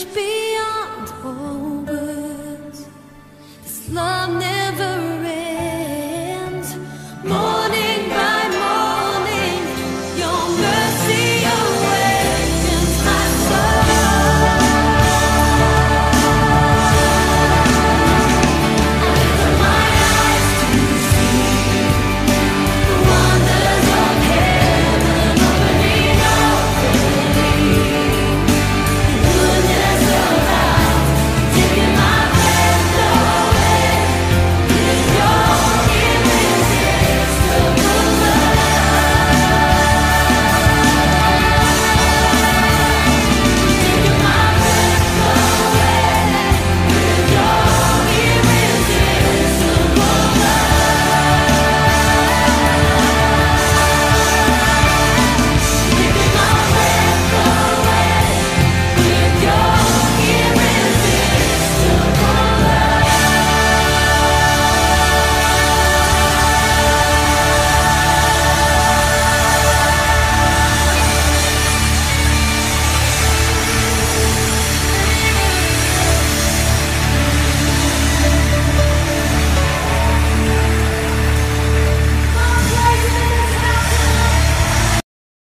English be